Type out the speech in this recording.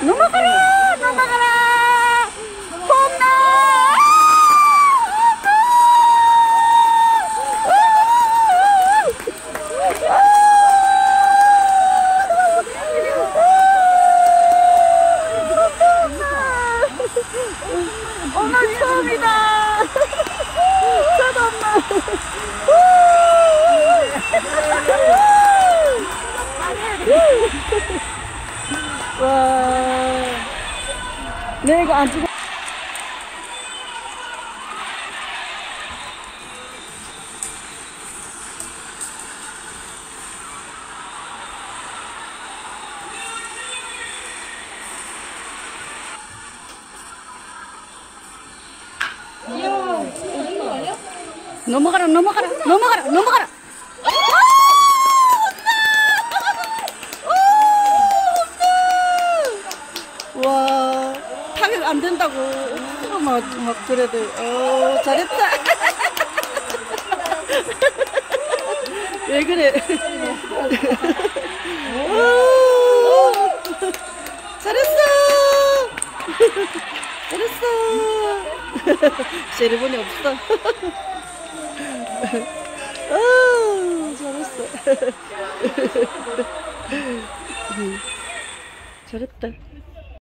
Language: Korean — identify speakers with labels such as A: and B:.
A: 넘어가라! 넘어가라! 홈런! 오늘 처음이다! 와. 내가 안 죽어. 넘어가라 넘어가라 넘어가라 넘어가라 타격 안 된다고. 막, 막 그래도 어 잘했다. 왜 그래? 오, 잘했어! 잘했어! 세리머니 없어. 아, 잘했어. 잘했다.